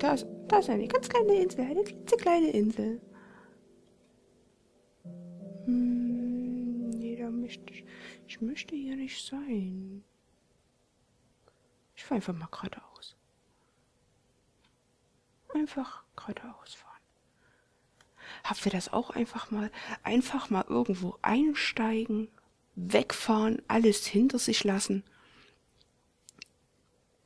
da ist, da ist eine ganz kleine Insel, eine klitzekleine Insel. Hm, nee, da möchte ich, ich möchte hier nicht sein. Ich fahre einfach mal geradeaus. Einfach geradeaus fahren. Habt ihr das auch einfach mal, einfach mal irgendwo einsteigen, wegfahren, alles hinter sich lassen?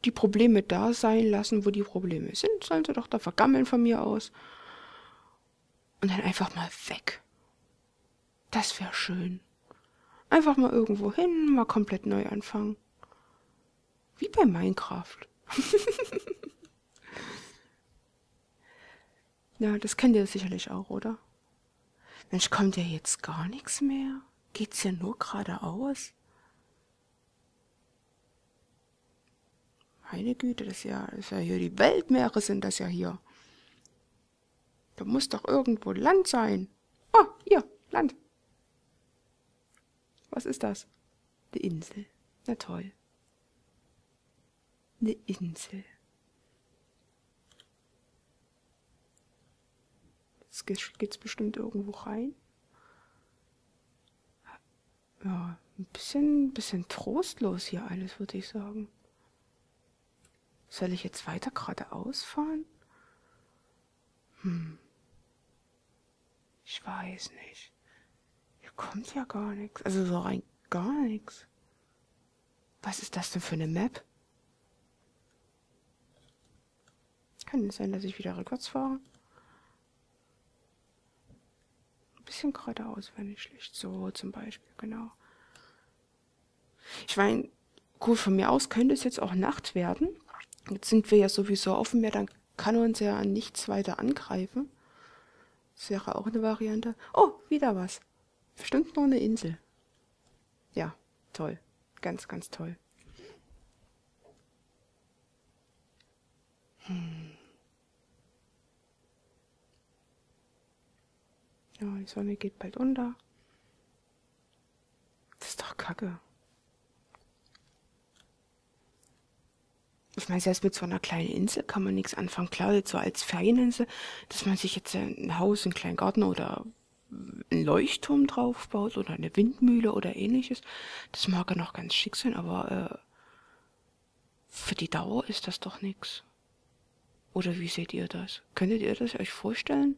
Die Probleme da sein lassen, wo die Probleme sind, sollen sie doch da vergammeln von mir aus. Und dann einfach mal weg. Das wäre schön. Einfach mal irgendwo hin, mal komplett neu anfangen. Wie bei Minecraft. ja, das kennt ihr sicherlich auch, oder? Mensch, kommt ja jetzt gar nichts mehr? Geht's ja nur geradeaus? Meine Güte, das ist ja, das ist ja hier, die Weltmeere sind das ja hier. Da muss doch irgendwo Land sein. Oh, hier, Land. Was ist das? Eine Insel. Na toll. Eine Insel. Jetzt geht's bestimmt irgendwo rein. Ja, ein bisschen, bisschen trostlos hier alles, würde ich sagen. Soll ich jetzt weiter geradeaus fahren? Hm. Ich weiß nicht. Hier kommt ja gar nichts. Also so rein gar nichts. Was ist das denn für eine Map? Kann es sein, dass ich wieder rückwärts fahre? Ein bisschen geradeaus wäre nicht schlecht. So zum Beispiel, genau. Ich meine, gut, von mir aus könnte es jetzt auch Nacht werden. Jetzt sind wir ja sowieso auf dem Meer, dann kann uns ja an nichts weiter angreifen. Das wäre auch eine Variante. Oh, wieder was. Bestimmt nur eine Insel. Ja, toll. Ganz, ganz toll. Hm. Ja, die Sonne geht bald unter. Das ist doch kacke. Ich meine, selbst mit so einer kleinen Insel kann man nichts anfangen. Klar, jetzt so als Ferieninsel, dass man sich jetzt ein Haus, einen kleinen Garten oder einen Leuchtturm draufbaut oder eine Windmühle oder ähnliches, das mag ja noch ganz schick sein, aber äh, für die Dauer ist das doch nichts. Oder wie seht ihr das? Könntet ihr das euch vorstellen,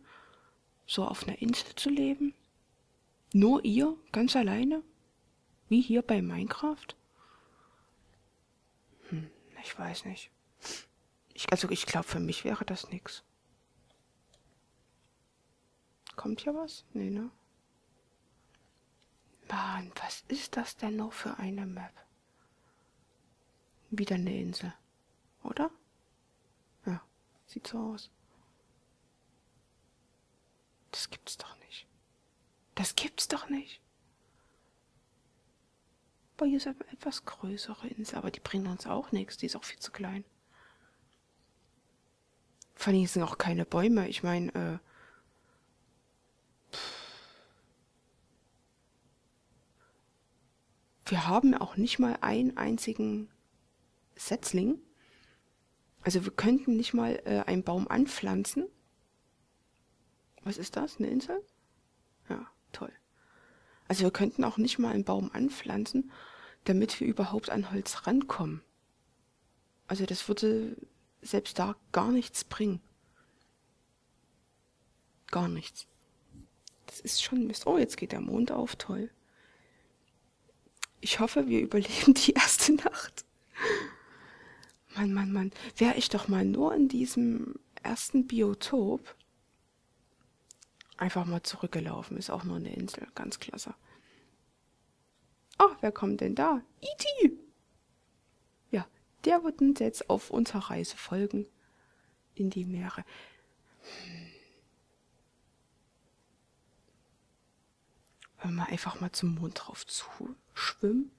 so auf einer Insel zu leben? Nur ihr, ganz alleine? Wie hier bei Minecraft? Ich weiß nicht. Ich, also ich glaube, für mich wäre das nix. Kommt hier was? Nee, ne? Mann, was ist das denn noch für eine Map? Wieder eine Insel. Oder? Ja, sieht so aus. Das gibt's doch nicht. Das gibt's doch nicht. Aber hier ist eine etwas größere Insel, aber die bringen uns auch nichts. Die ist auch viel zu klein. Vor allem sind auch keine Bäume. Ich meine, äh, wir haben auch nicht mal einen einzigen Setzling. Also wir könnten nicht mal äh, einen Baum anpflanzen. Was ist das? Eine Insel? Also wir könnten auch nicht mal einen Baum anpflanzen, damit wir überhaupt an Holz rankommen. Also das würde selbst da gar nichts bringen. Gar nichts. Das ist schon Mist. Oh, jetzt geht der Mond auf, toll. Ich hoffe, wir überleben die erste Nacht. Mann, Mann, Mann. Wäre ich doch mal nur in diesem ersten Biotop, Einfach mal zurückgelaufen. Ist auch nur eine Insel. Ganz klasse. Oh, wer kommt denn da? E.T. Ja, der wird uns jetzt auf unserer Reise folgen. In die Meere. Hm. Wollen wir einfach mal zum Mond drauf zu schwimmen?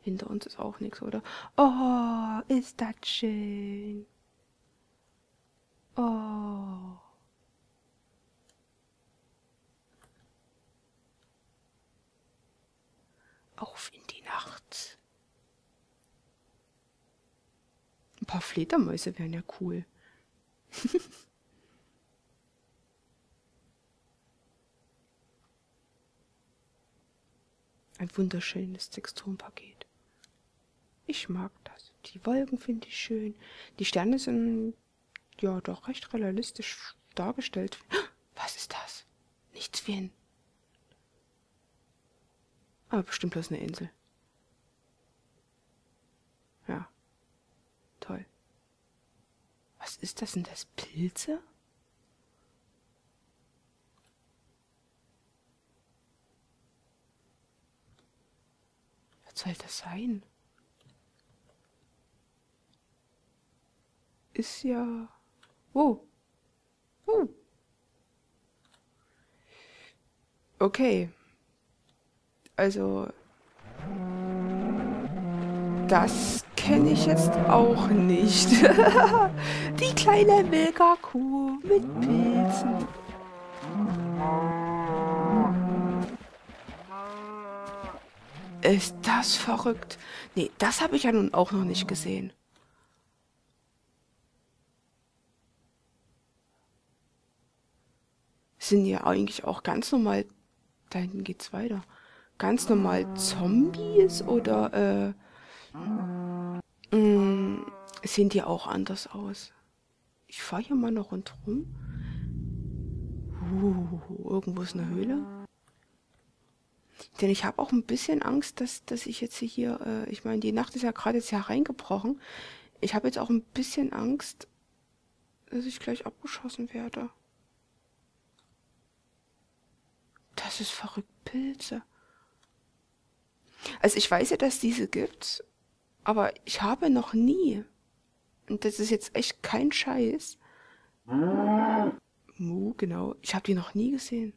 Hinter uns ist auch nichts, oder? Oh, ist das schön. Oh. Auf in die Nacht. Ein paar Fledermäuse wären ja cool. Ein wunderschönes Texturenpaket. Ich mag das. Die Wolken finde ich schön. Die Sterne sind ja doch recht realistisch dargestellt. Was ist das? Nichts wie ein. Aber bestimmt bloß eine Insel. Ja. Toll. Was ist das? Sind das Pilze? Was soll das sein? Ist ja. Oh. Oh. Okay. Also. Das kenne ich jetzt auch nicht. Die kleine Milka-Kuh mit Pilzen. Ist das verrückt? Nee, das habe ich ja nun auch noch nicht gesehen. Sind ja eigentlich auch ganz normal. Da hinten geht's weiter. Ganz normal Zombies oder äh, mh, mm, sehen die auch anders aus? Ich fahre hier mal noch rundherum. Uh, irgendwo ist eine Höhle. Denn ich habe auch ein bisschen Angst, dass, dass ich jetzt hier, äh, ich meine, die Nacht ist ja gerade jetzt hereingebrochen. Ich habe jetzt auch ein bisschen Angst, dass ich gleich abgeschossen werde. Das ist verrückt, Pilze. Also ich weiß ja, dass diese gibt, aber ich habe noch nie, und das ist jetzt echt kein Scheiß, Mu, genau, ich habe die noch nie gesehen.